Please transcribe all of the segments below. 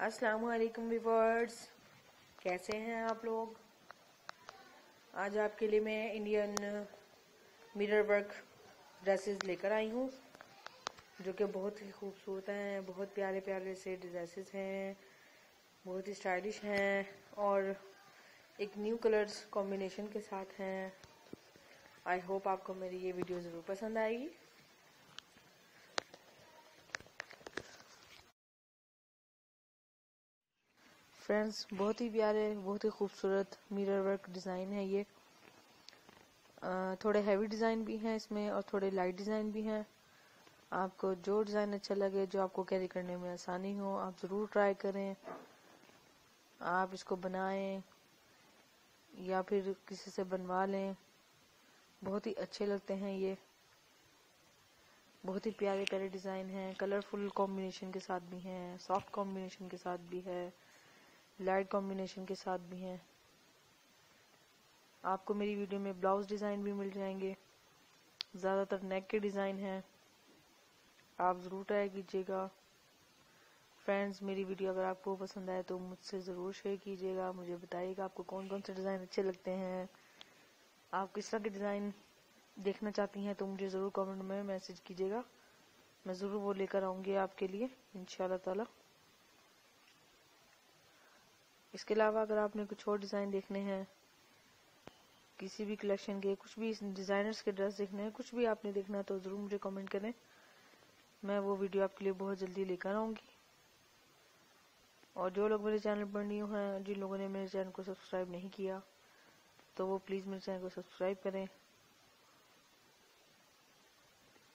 अस्सलाम वालेकुम व्यूवर्स। कैसे हैं आप लोग? आज आपके लिए मैं इंडियन मिरर वर्क ड्रेसेस लेकर आई हूँ, जो कि बहुत ही खूबसूरत हैं, बहुत प्यारे प्यारे से ड्रेसेस हैं, बहुत ही स्टाइलिश हैं और एक न्यू कलर्स कॉम्बिनेशन के साथ हैं। आई होप आपको मेरी ये वीडियो ज़रूर पसंद आएगी। फ्रेंड्स बहुत ही प्यारे, बहुत ही खूबसूरत मिरर वर्क डिज़ाइन है ये। थोड़े हैवी डिज़ाइन भी हैं इसमें और थोड़े लाइट डिज़ाइन भी हैं। आपको जो डिज़ाइन अच्छा लगे, जो आपको कैरी करने में आसानी हो, आप ज़रूर ट्राई करें। आप इसको बनाएँ या फिर किसी से बनवा लें। बहुत ही अच्छे लगते हैं ये। बहुत ही प्यारे प्यारे डिज़ाइन हैं। कलरफुल कॉम्बिनेशन के साथ भी हैं सॉफ्ट कॉम्बिनेशन के साथ भी है। लाइट कॉम्बिनेशन के साथ भी हैं। आपको मेरी वीडियो में ब्लाउज डिज़ाइन भी मिल जाएँगे। ज़्यादातर नेक के डिज़ाइन हैं। आप ज़रूर ट्राई कीजिएगा। फ्रेंड्स मेरी वीडियो अगर आपको पसंद आए तो मुझसे ज़रूर शेयर कीजिएगा। मुझे बताइएगा आपको कौन कौन से डिज़ाइन अच्छे लगते हैं। आप किस तरह के डिज़ाइन देखना चाहती हैं तो मुझे ज़रूर कमेंट में मैसेज कीजिएगा। मैं ज़रूर वो लेकर आऊँगी आपके लिए इन ताला। इसके अलावा अगर आपने कुछ और डिज़ाइन देखने हैं, किसी भी कलेक्शन के, कुछ भी डिज़ाइनर्स के ड्रेस देखने हैं, कुछ भी आपने देखना है तो ज़रूर मुझे कमेंट करें। मैं वो वीडियो आपके लिए बहुत जल्दी लेकर आऊँगी। और जो लोग मेरे चैनल पर न्यू हैं, जिन लोगों ने मेरे चैनल को सब्सक्राइब नहीं किया तो वो प्लीज़ मेरे चैनल को सब्सक्राइब करें।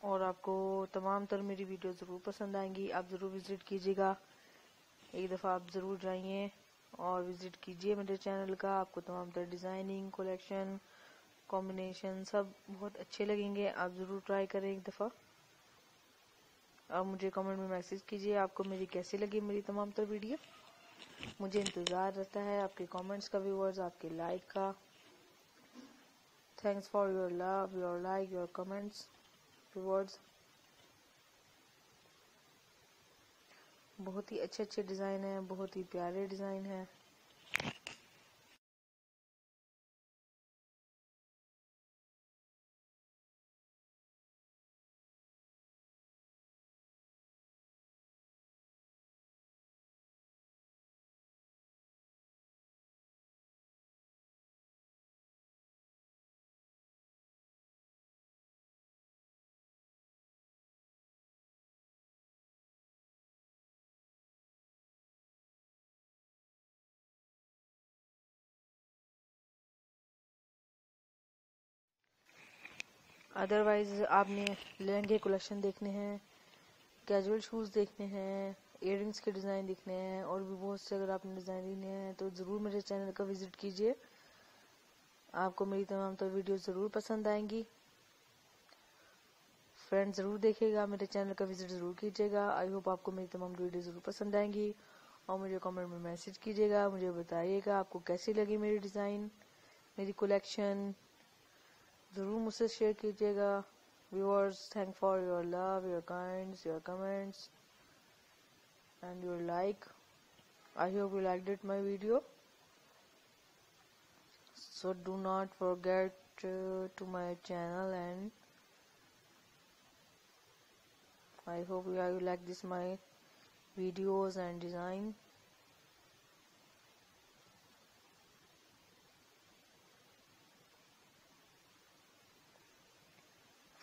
और आपको तमाम तर मेरी वीडियो ज़रूर पसंद आएँगी। आप ज़रूर विज़िट कीजिएगा। एक दफ़ा आप ज़रूर जाइए। और विज़िट कीजिए मेरे चैनल का। आपको तमाम तरह डिज़ाइनिंग, कलेक्शन, कॉम्बिनेशन सब बहुत अच्छे लगेंगे। आप ज़रूर ट्राई करें एक दफ़ा। आप मुझे कमेंट में मैसेज कीजिए आपको मेरी कैसी लगी मेरी तमाम तर वीडियो। मुझे इंतज़ार रहता है आपके कमेंट्स का व्यूवर्स आपके लाइक का। Thanks for your love your like your comments viewers बहुत ही अच्छे अच्छे डिज़ाइन है बहुत ही प्यारे डिज़ाइन हैं। अदरवाइज़ आपने लहंगे कलेक्शन देखने हैं कैजुअल शूज़ देखने हैं इयर के डिज़ाइन देखने हैं, और भी बहुत से अगर आपने डिज़ाइन लेने हैं तो ज़रूर मेरे चैनल का विज़िट कीजिए। आपको मेरी तमाम तो वीडियो ज़रूर पसंद आएँगी। फ्रेंड ज़रूर देखेगा, मेरे चैनल का विज़िट ज़रूर कीजिएगा। आई होप आपको मेरी तमाम वीडियो ज़रूर पसंद आएँगी। और मुझे कमेंट में मैसेज कीजिएगा, मुझे बताइएगा आपको कैसी लगी मेरी डिज़ाइन मेरी कलेक्शन ज़रूर मुझसे शेयर कीजिएगा viewers thank for your love your kinds your comments and your like I hope you like it my video so do not forget uh, to my channel and I hope you like this my videos and design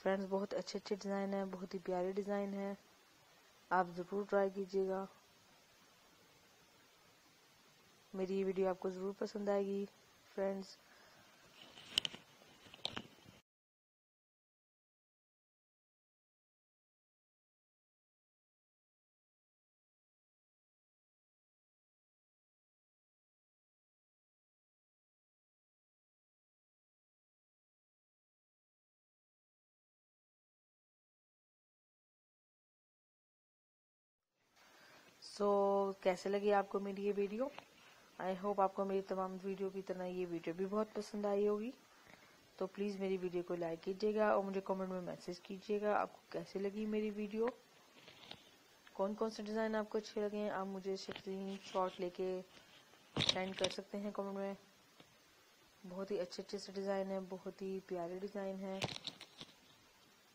friends बहुत अच्छे अच्छे design है, बहुत ही प्यारे design है। आप ज़रूर try कीजिएगा। मेरी ये वीडियो आपको ज़रूर पसंद आएगी। फ्रेंड्स सो so, कैसे लगी आपको मेरी ये वीडियो? आई होप आपको मेरी तमाम वीडियो की तरह ये वीडियो भी बहुत पसंद आई होगी। तो प्लीज़ मेरी वीडियो को लाइक कीजिएगा और मुझे कमेंट में मैसेज कीजिएगा आपको कैसे लगी मेरी वीडियो। कौन कौन से डिज़ाइन आपको अच्छे लगे हैं आप मुझे स्क्रीन शॉट लेके सेंड कर सकते हैं कमेंट में। बहुत ही अच्छे अच्छे से डिज़ाइन है बहुत ही प्यारे डिज़ाइन है।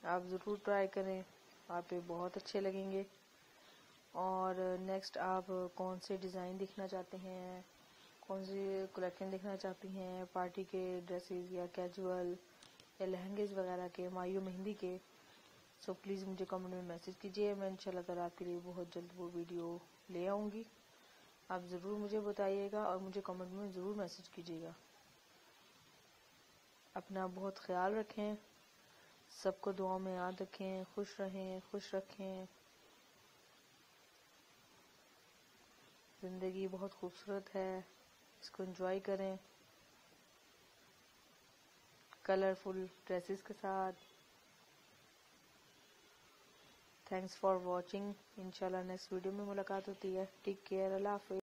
आप ज़रूर ट्राई करें आप ये बहुत अच्छे लगेंगे। और नेक्स्ट आप कौन से डिज़ाइन देखना चाहते हैं? कौन सी कलेक्शन देखना चाहती हैं? पार्टी के ड्रेसेस या कैजुअल या लहंगेज वगैरह के मायू मेहंदी के? सो प्लीज़ मुझे कमेंट में मैसेज कीजिए। मैं इंशाल्लाह ताला आपके लिए बहुत जल्द वो वीडियो ले आऊँगी। आप ज़रूर मुझे बताइएगा और मुझे कमेंट में ज़रूर मैसेज कीजिएगा। अपना बहुत ख्याल रखें। सबको दुआ में याद रखें। खुश रहें, खुश रखें। ज़िंदगी बहुत खूबसूरत है। इसको एंजॉय करें। कलरफुल ड्रेसेस के साथ। थैंक्स फॉर वॉचिंग इनशाला नेक्स्ट वीडियो में मुलाकात होती है। टेक केयर अल्लाह हाफिज़।